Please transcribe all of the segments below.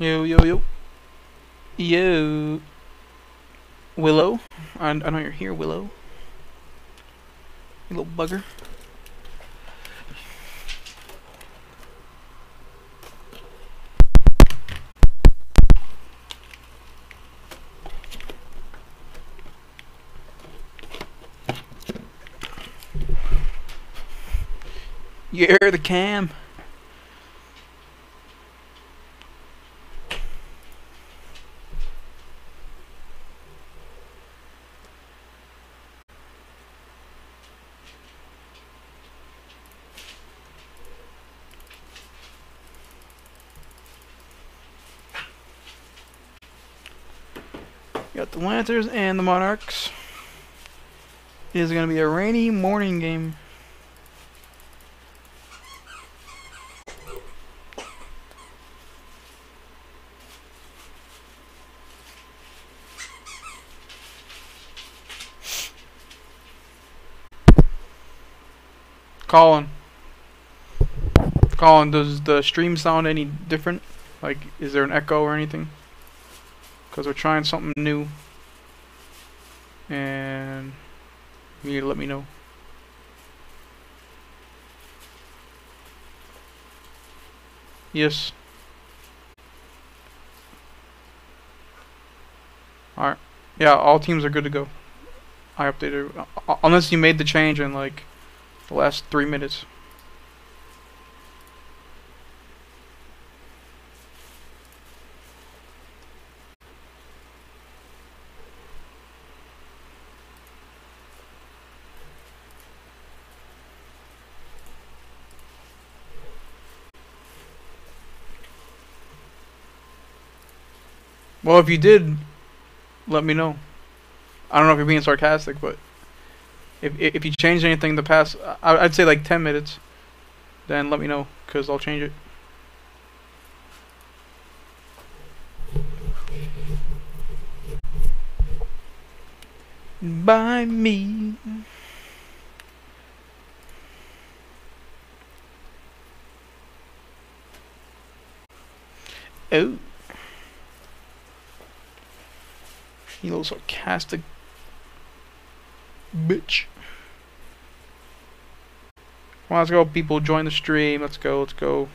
yo, yo, yo. Yo. Willow. I, I know you're here, Willow. You little bugger. You're the cam. Lancers and the Monarchs. It is going to be a rainy morning game. Colin. Colin, does the stream sound any different? Like, is there an echo or anything? Because we're trying something new. And you need to let me know. Yes. Alright. Yeah, all teams are good to go. I updated. uh, Unless you made the change in like the last three minutes. Well, if you did, let me know. I don't know if you're being sarcastic, but if if you changed anything in the past, I'd say like 10 minutes, then let me know, because I'll change it. By me. Oh. You little sarcastic bitch. Well, let's go, people. Join the stream. Let's go. Let's go.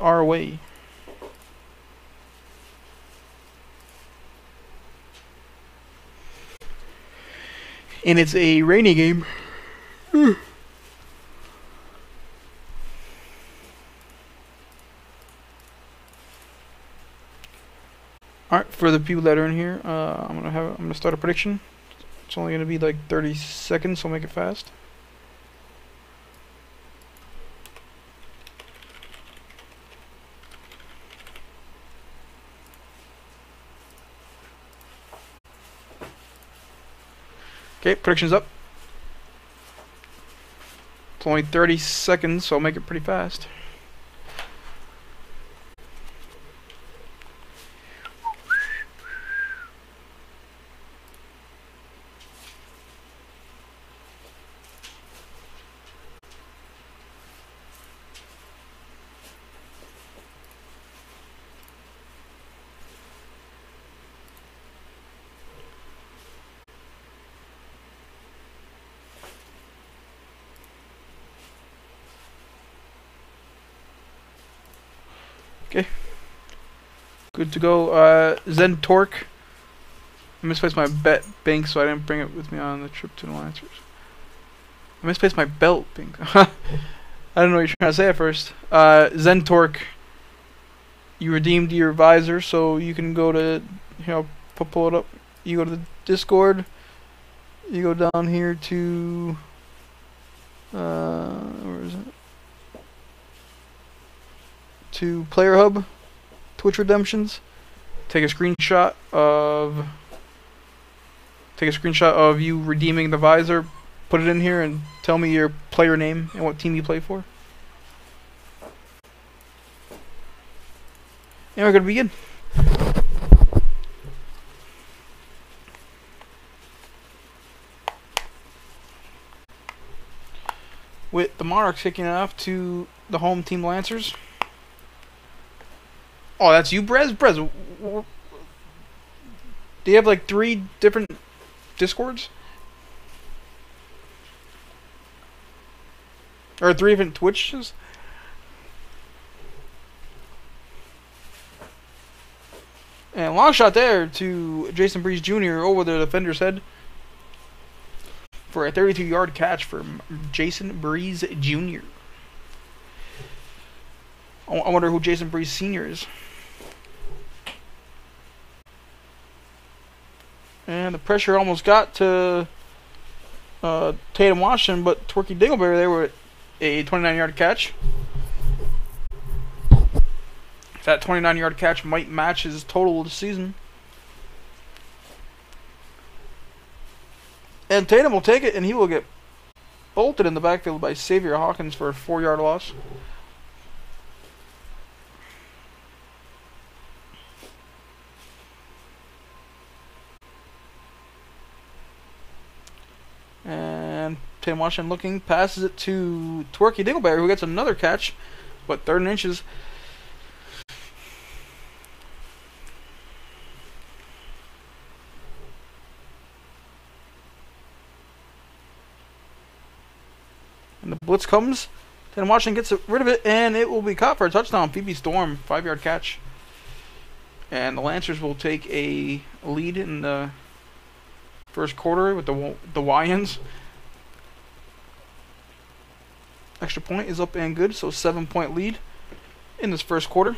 Are away. And it's a rainy game. Alright, for the people that are in here, uh, I'm gonna have I'm gonna start a prediction. It's only gonna be like 30 seconds, so I'll make it fast. Okay, prediction's up. It's only 30 seconds, so I'll make it pretty fast. Okay. Good to go. Uh, Zen Torque. I misplaced my bet bank, so I didn't bring it with me on the trip to New Lancers. I misplaced my belt bank. I don't know what you're trying to say at first. Uh, Zen Torque. You redeemed your visor, so you can go to, you know, pu- pull it up. You go to the Discord. You go down here to. Uh, where is it? to Player Hub, Twitch redemptions. Take a screenshot of take a screenshot of you redeeming the visor, put it in here, and tell me your player name and what team you play for. And we're gonna begin. With the Monarchs kicking off to the home team Lancers. Oh, that's you, Brez? Brez, do you have like three different discords? Or three different Twitches? And long shot there to Jason Breeze Jr. over the defender's head for a 32 yard catch for Jason Breeze Jr. I wonder who Jason Breeze Sr. is. And the pressure almost got to uh, Tatum Washington, but Twerky Dingleberry there with a 29 yard catch. That 29 yard catch might match his total this season. And Tatum will take it, and he will get bolted in the backfield by Xavier Hawkins for a four yard loss. And Tatum Washington looking, passes it to Twerky Dingleberry, who gets another catch, but third and inches. And the blitz comes. Tatum Washington gets rid of it, and it will be caught for a touchdown. Phoebe Storm, five yard catch. And the Lancers will take a lead in the first quarter with the the Wyans. Extra point is up and good, so seven point lead in this first quarter.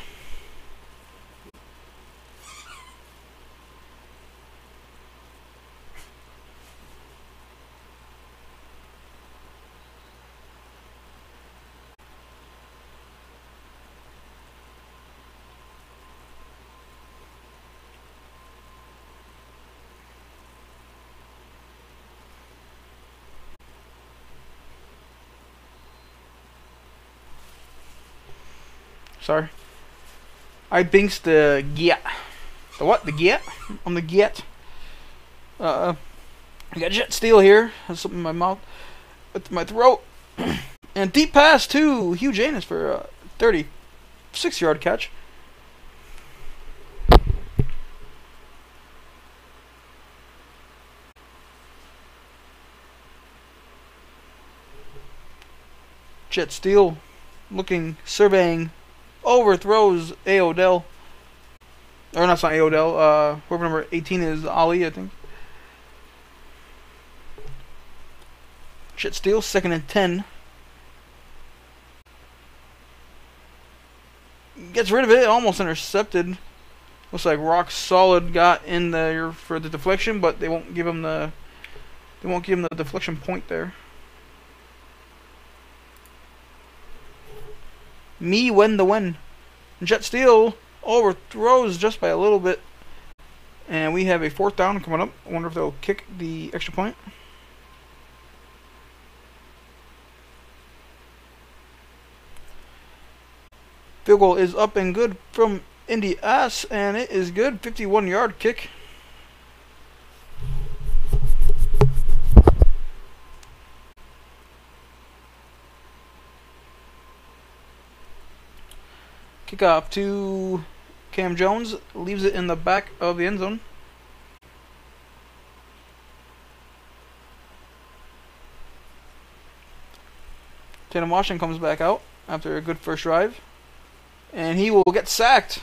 Sorry. I binks the get. The what? The get? On the get. Uh, I got jet steel here. Has something in my mouth. With my throat. and deep pass to Hugh Janus for a 36 yard catch. Jet Steel looking, surveying overthrows A. Odell. Or not, not A. Odell. Uh, whoever number 18 is Ali, I think. Shit steals, second and 10. Gets rid of it, almost intercepted. Looks like Rock Solid got in there for the deflection, but they won't give him the they won't give him the deflection point there. Me win the win. Jet Steel overthrows just by a little bit. And we have a fourth down coming up. I wonder if they'll kick the extra point. Field goal is up and good from Indy S, and it is good. 51 yard kick. Kickoff to Cam Jones. Leaves it in the back of the end zone. Tatum Washington comes back out after a good first drive. And he will get sacked.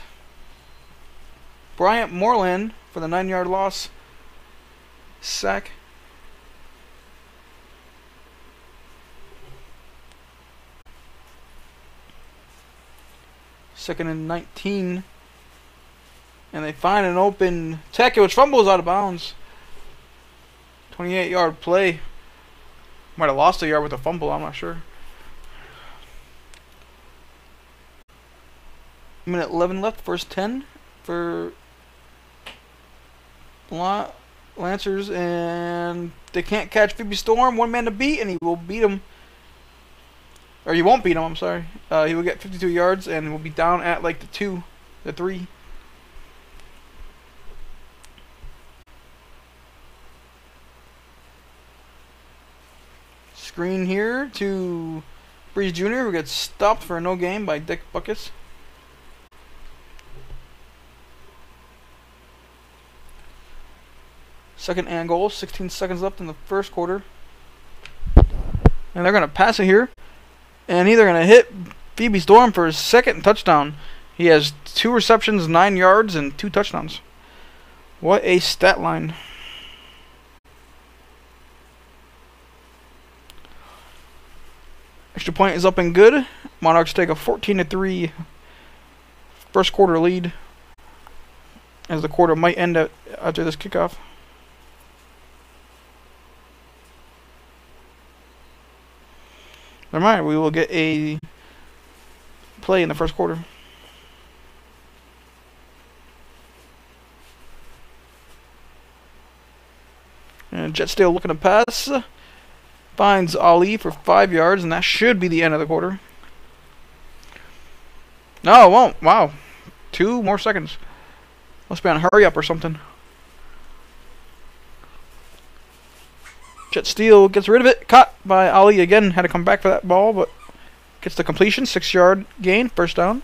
Bryant Moreland for the nine yard loss. Sack. Second and 19. And they find an open Tech, which fumbles out of bounds. 28 yard play. Might have lost a yard with a fumble, I'm not sure. minute 11 left, first 10 for Lancers, and they can't catch Phoebe Storm. One man to beat, and he will beat him. Or you won't beat him, I'm sorry. Uh, he will get 52 yards, and will be down at like the 2, the 3. Screen here to Brees Jr., who gets stopped for a no game by Dick Butkus. Second and goal, 16 seconds left in the first quarter. And they're going to pass it here. And either going to hit Phoebe Storm for his second touchdown. He has two receptions, nine yards, and two touchdowns. What a stat line. Extra point is up and good. Monarchs take a 14 to 3 first quarter lead. As the quarter might end after this kickoff. Never mind, we will get a play in the first quarter. And Jet still looking to pass. Finds Ali for five yards, and that should be the end of the quarter. No, it won't. Wow. Two more seconds. Must be on hurry up or something. Jet Steele gets rid of it. Caught by Ali again. Had to come back for that ball, but gets the completion. Six yard gain. First down.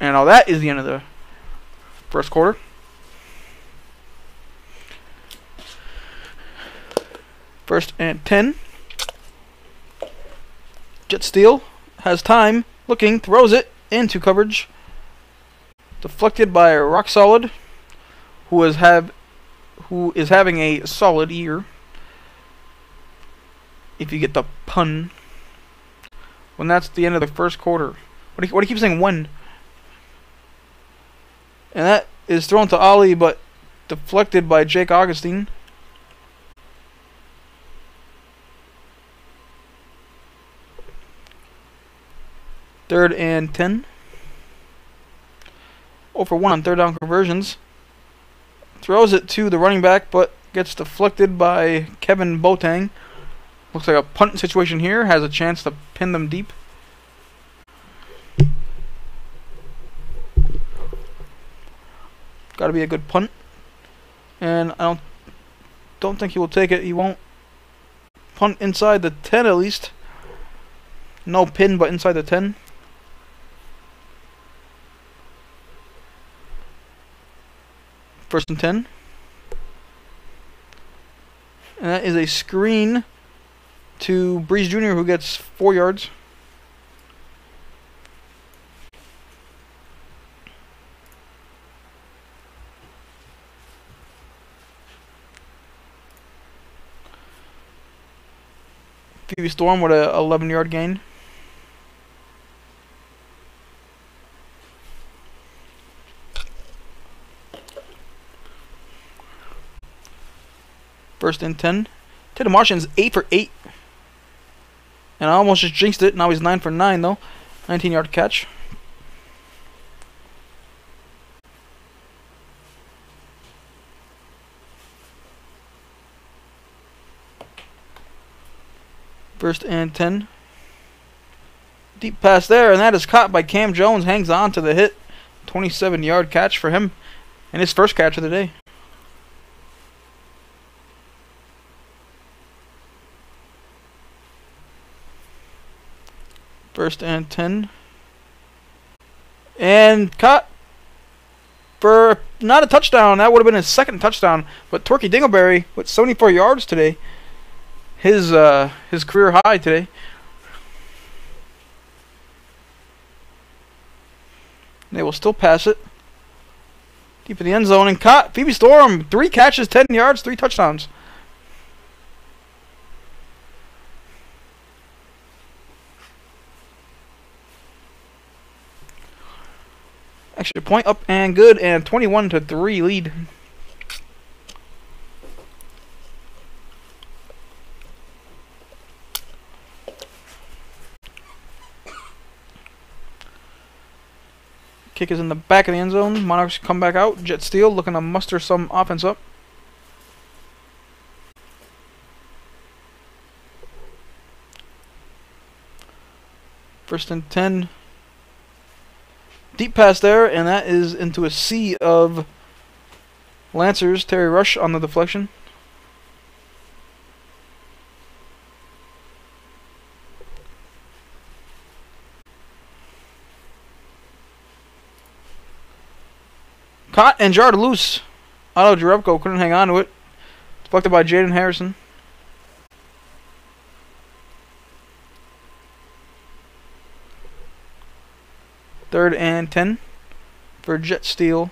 And all that is the end of the first quarter. First and 10. Jet Steele has time, looking, throws it into coverage. Deflected by Rock Solid, who has have who is having a solid year. If you get the pun. When that's the end of the first quarter. What do you, what do you keep saying when? And that is thrown to Ali, but deflected by Jake Augustine. Third and 10. Over 1 on third down conversions. Throws it to the running back, but gets deflected by Kevin Boateng. Looks like a punt situation here. Has a chance to pin them deep. Got to be a good punt. And I don't don't think he will take it. He won't punt inside the 10 at least. No pin, but inside the 10. First and 10. And that is a screen to Breeze Jr., who gets four yards. Phoebe Storm with a 11 yard gain. First and 10. Tatum Martian's 8 for 8. And I almost just jinxed it. Now he's 9 for 9, though. 19 yard catch. First and 10. Deep pass there, and that is caught by Cam Jones. Hangs on to the hit. 27 yard catch for him. And his first catch of the day. First and 10. And caught for not a touchdown. That would have been his second touchdown. But Torquay Dingleberry with 74 yards today. His uh, his career high today. They will still pass it. Deep in the end zone and caught Phoebe Storm. Three catches, 10 yards, three touchdowns. Extra point up and good, and 21 to 3 lead. Kick is in the back of the end zone. Monarchs come back out. Jet Steel looking to muster some offense up. First and 10. Deep pass there, and that is into a sea of Lancers. Terry Rush on the deflection. Caught and jarred loose. Otto Jerebko couldn't hang on to it. Deflected by Jaden Harrison. Third and 10 for Jet Steel.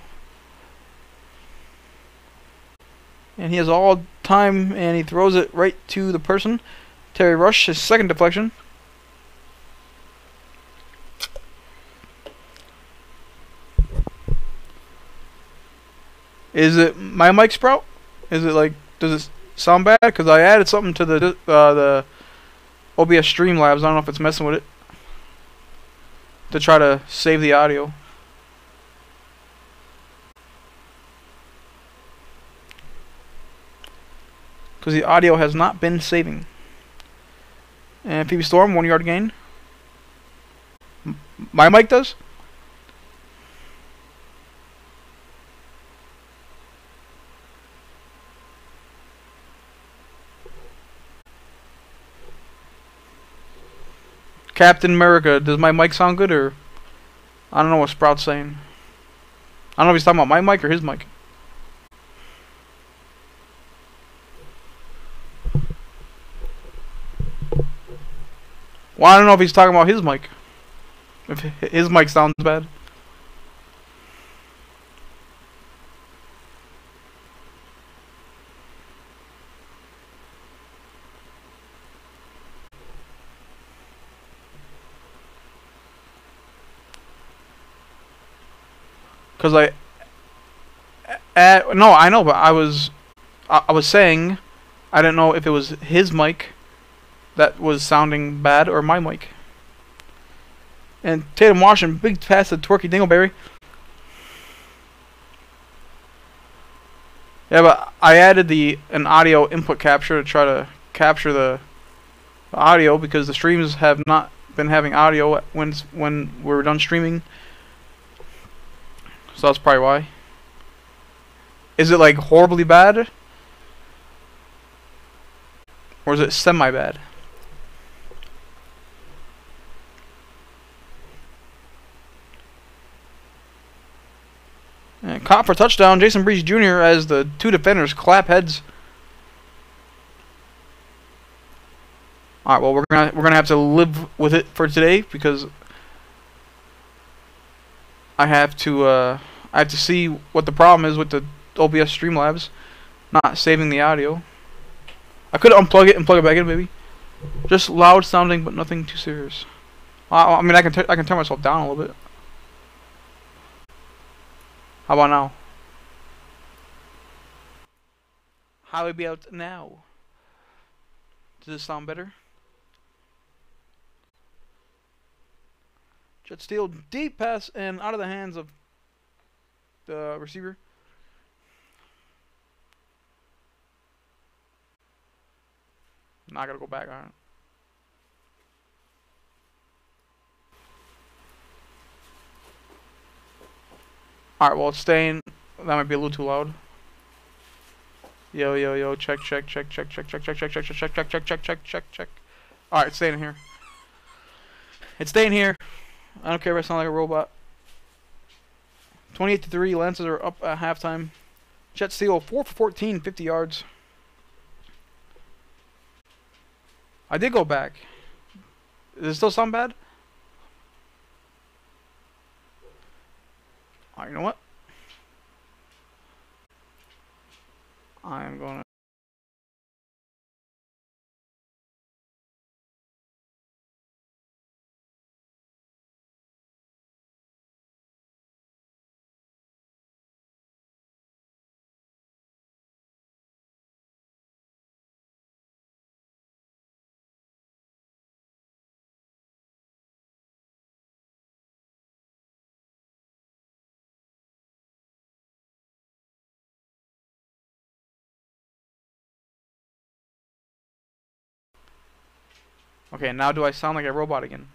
And he has all time and he throws it right to the person. Terry Rush, his second deflection. Is it my mic sprout? Is it like does it sound bad? Because I added something to the uh, the OBS Streamlabs. I don't know if it's messing with it to try to save the audio. Because the audio has not been saving. And Phoebe Storm, one yard gain. My mic does? Captain America, does my mic sound good or I don't know what Sprout's saying. I don't know if he's talking about my mic or his mic. Well, I don't know if he's talking about his mic. If his mic sounds bad. Because I... Uh, no, I know, but I was... I, I was saying... I didn't know if it was his mic that was sounding bad or my mic. And Tatum Washington, big pass to Twerky Dingleberry. Yeah, but I added the an audio input capture to try to capture the, the audio because the streams have not been having audio when when we're done streaming. So that's probably why. Is it like horribly bad? Or is it semi bad? And eh, caught for touchdown, Jason Breeze Jr. as the two defenders clap heads. All right, well we're gonna we're gonna have to live with it for today because I have to uh, I have to see what the problem is with the OBS Streamlabs not saving the audio. I could unplug it and plug it back in, maybe. Just loud sounding, but nothing too serious. I, I mean, I can I can turn myself down a little bit. How about now? How be out now? Does this sound better? Jet Steel deep pass and out of the hands of the receiver. Not gonna go back on. Alright, well, it's staying. That might be a little too loud. Yo, yo, yo, check, check, check, check, check, check, check, check, check, check, check, check, check, check, check, check, check. Alright, it's staying here. It's staying here. I don't care if I sound like a robot. 28 to 3, Lancers are up at halftime. Jet Steel, 4 for 14, 50 yards. I did go back. Does it still sound bad? Alright, you know what? I am Okay, now do I sound like a robot again?